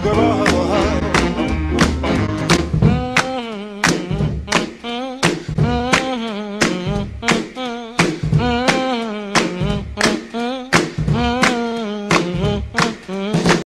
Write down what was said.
gonna